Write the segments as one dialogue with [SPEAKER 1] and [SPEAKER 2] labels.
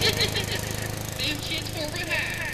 [SPEAKER 1] Them kids for rehab.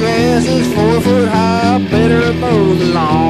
[SPEAKER 1] grass is four foot high, better mow the lawn.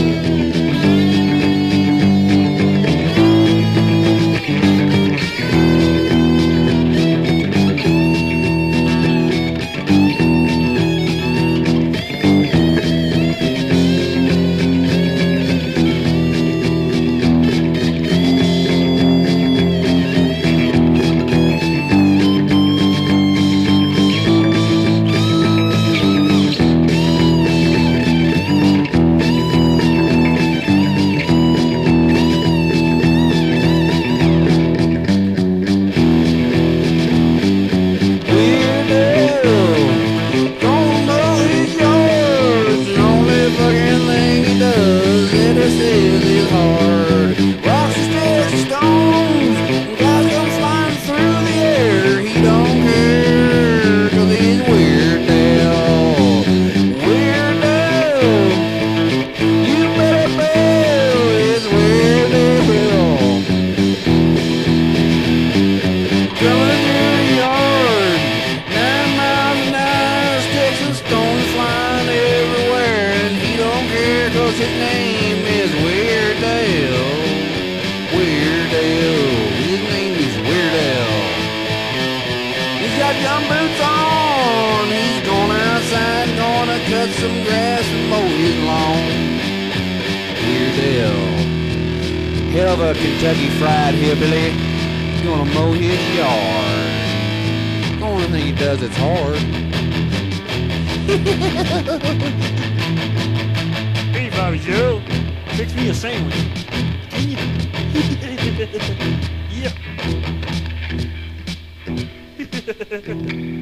[SPEAKER 1] 'cause his name is Weirdale. Weird Al, his name is Weird Al. He's got gum boots on, he's going outside, gonna cut some grass and mow his lawn. Weird Al, hell of a Kentucky fried hillbilly. He's gonna mow his yard. The only thing he does that's hard.
[SPEAKER 2] Bobby Joe, fix me a sandwich. Can you? yeah.